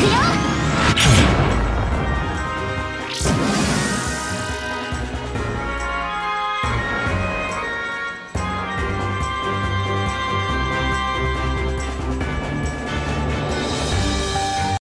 くよ